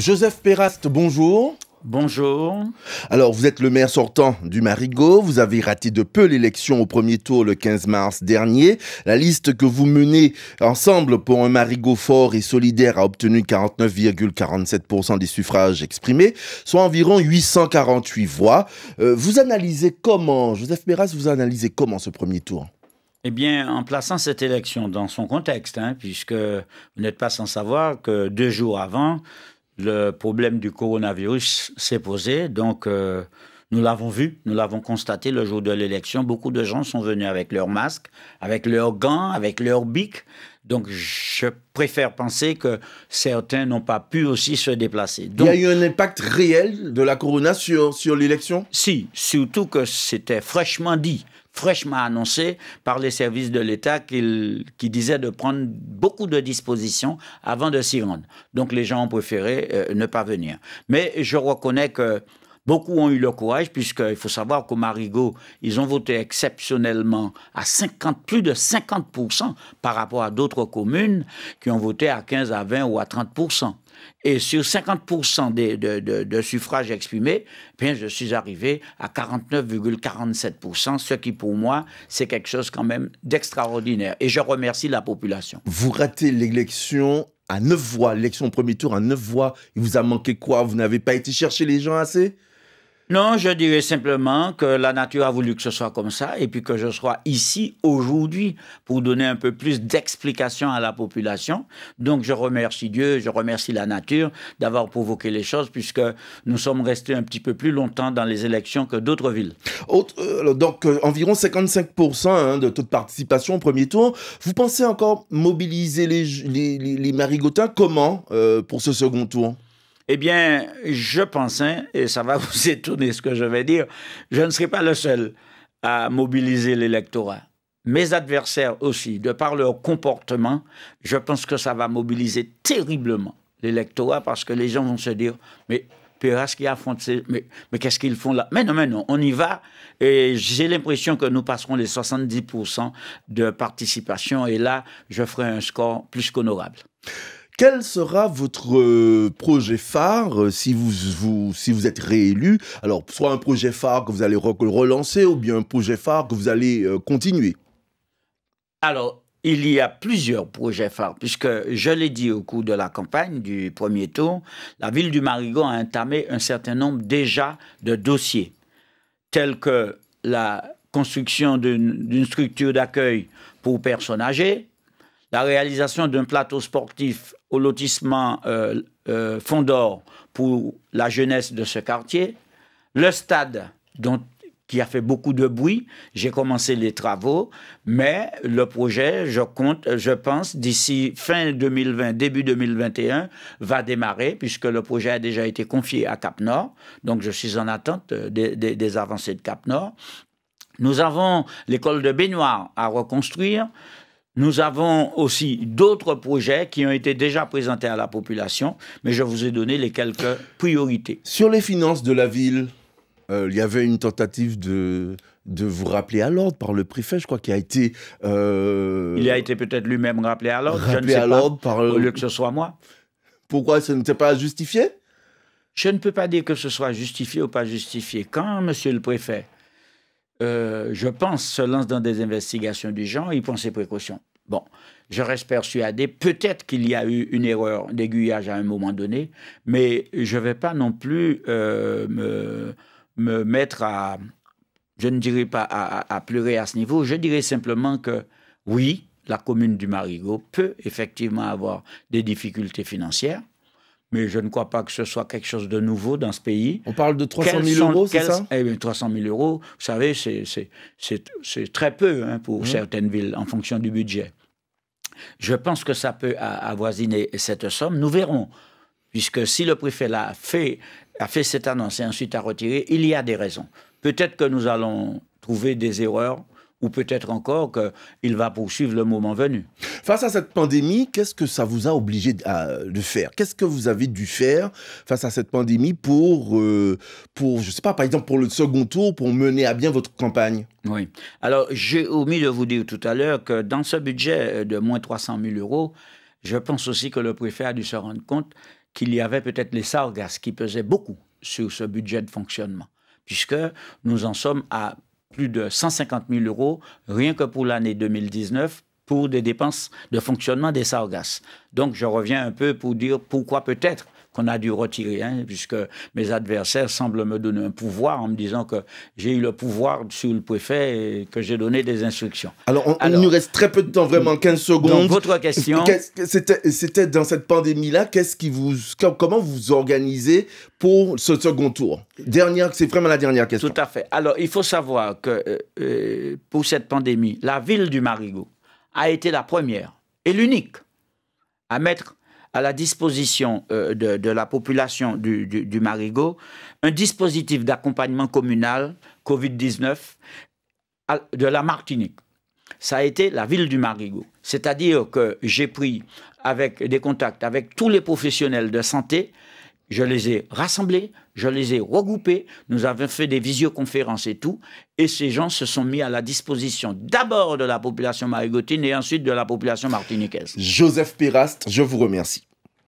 Joseph Perrast, bonjour. Bonjour. Alors, vous êtes le maire sortant du Marigot. Vous avez raté de peu l'élection au premier tour le 15 mars dernier. La liste que vous menez ensemble pour un Marigot fort et solidaire a obtenu 49,47% des suffrages exprimés, soit environ 848 voix. Euh, vous analysez comment, Joseph Perras, vous analysez comment ce premier tour? Eh bien, en plaçant cette élection dans son contexte, hein, puisque vous n'êtes pas sans savoir que deux jours avant, le problème du coronavirus s'est posé. Donc, euh, nous l'avons vu, nous l'avons constaté le jour de l'élection. Beaucoup de gens sont venus avec leurs masques, avec leurs gants, avec leurs bics. Donc, je préfère penser que certains n'ont pas pu aussi se déplacer. Donc, Il y a eu un impact réel de la corona sur, sur l'élection? Si, surtout que c'était fraîchement dit fraîchement annoncé par les services de l'État qui disaient de prendre beaucoup de dispositions avant de s'y rendre. Donc les gens ont préféré euh, ne pas venir. Mais je reconnais que Beaucoup ont eu le courage, puisqu'il faut savoir qu'au Marigot, ils ont voté exceptionnellement à 50, plus de 50% par rapport à d'autres communes qui ont voté à 15, à 20 ou à 30%. Et sur 50% de, suffrages exprimés, bien, je suis arrivé à 49,47%, ce qui pour moi, c'est quelque chose quand même d'extraordinaire. Et je remercie la population. Vous ratez l'élection à 9 voix, l'élection au premier tour à 9 voix. Il vous a manqué quoi? Vous n'avez pas été chercher les gens assez? Non, je dirais simplement que la nature a voulu que ce soit comme ça et puis que je sois ici aujourd'hui pour donner un peu plus d'explication à la population. Donc je remercie Dieu, je remercie la nature d'avoir provoqué les choses puisque nous sommes restés un petit peu plus longtemps dans les élections que d'autres villes. Euh, donc euh, environ 55% hein, de taux de participation au premier tour. Vous pensez encore mobiliser les, les, marigotins? Comment euh, pour ce second tour? Eh bien, je pensais, et ça va vous étonner ce que je vais dire, je ne serai pas le seul à mobiliser l'électorat. Mes adversaires aussi, de par leur comportement, je pense que ça va mobiliser terriblement l'électorat parce que les gens vont se dire, mais Perras qui affronte mais, mais qu'est-ce qu'ils font là? Mais non, mais non, on y va. Et j'ai l'impression que nous passerons les 70% de participation. Et là, je ferai un score plus qu'honorable. Quel sera votre euh, projet phare euh, si vous, êtes réélu? Alors, soit un projet phare que vous allez relancer ou bien un projet phare que vous allez euh, continuer. Alors, il y a plusieurs projets phares, puisque je l'ai dit au cours de la campagne du premier tour, la ville du Marigot a entamé un certain nombre déjà de dossiers, tels que la construction d'une structure d'accueil pour personnes âgées, la réalisation d'un plateau sportif au lotissement euh, euh, Fond d'Or pour la jeunesse de ce quartier, le stade qui a fait beaucoup de bruit, j'ai commencé les travaux, mais le projet, je compte, je pense, d'ici fin 2020, début 2021, va démarrer, puisque le projet a déjà été confié à Cap Nord, donc je suis en attente des, des avancées de Cap Nord. Nous avons l'école de baignoire à reconstruire. Nous avons aussi d'autres projets qui ont été déjà présentés à la population, mais je vous ai donné les quelques priorités. Sur les finances de la ville, euh, il y avait une tentative de, de vous rappeler à l'ordre par le préfet, je crois, qui a été... Euh, il a été peut-être lui-même rappelé à l'ordre, je ne sais à l'ordre par... au lieu que ce soit moi. Pourquoi ce n'était pas justifié? Je ne peux pas dire que ce soit justifié ou pas justifié. Quand monsieur le préfet? Euh, je pense, se lance dans des investigations du genre, il prend ses précautions. Bon, je reste persuadé, peut-être qu'il y a eu une erreur d'aiguillage à un moment donné, mais je ne vais pas non plus euh, me, me, mettre à, je ne dirais pas à, à, pleurer à ce niveau, je dirais simplement que oui, la commune du Marigot peut effectivement avoir des difficultés financières, mais je ne crois pas que ce soit quelque chose de nouveau dans ce pays. On parle de 300 000 euros, c'est ça? Eh bien, 300 000 euros, vous savez, c'est très peu hein, pour mmh. certaines villes en fonction du budget. Je pense que ça peut avoisiner cette somme. Nous verrons, puisque si le préfet a fait, a fait cette annonce et ensuite a retiré, il y a des raisons. Peut-être que nous allons trouver des erreurs ou peut-être encore qu'il va poursuivre le moment venu. Face à cette pandémie, qu'est-ce que ça vous a obligé de faire? Qu'est-ce que vous avez dû faire face à cette pandémie pour, euh, pour, je sais pas, par exemple pour le second tour, pour mener à bien votre campagne? Oui. Alors, j'ai omis de vous dire tout à l'heure que dans ce budget de moins 300 000 euros, je pense aussi que le préfet a dû se rendre compte qu'il y avait peut-être les sargasses qui pesaient beaucoup sur ce budget de fonctionnement, puisque nous en sommes à plus de 150 000 euros rien que pour l'année 2019 pour des dépenses de fonctionnement des sargasses. Donc je reviens un peu pour dire pourquoi peut-être qu'on a dû retirer, hein, puisque mes adversaires semblent me donner un pouvoir en me disant que j'ai eu le pouvoir sur le préfet et que j'ai donné des instructions. Alors, il nous reste très peu de temps, vraiment 15 secondes. Donc, votre question. C'était dans cette pandémie-là, qu'est-ce qui vous, comment vous vous organisez pour ce second tour? Dernière, c'est vraiment la dernière question. Tout à fait. Alors, il faut savoir que euh, euh, pour cette pandémie, la ville du Marigot a été la première et l'unique à mettre à la disposition euh, de, la population du, du, Marigot un dispositif d'accompagnement communal Covid-19 de la Martinique. Ça a été la ville du Marigot. C'est-à-dire que j'ai pris des contacts avec tous les professionnels de santé, je les ai rassemblés, je les ai regroupés, nous avons fait des visioconférences et tout, et ces gens se sont mis à la disposition d'abord de la population marigotine et ensuite de la population martiniquaise. Joseph Péraste, je vous remercie.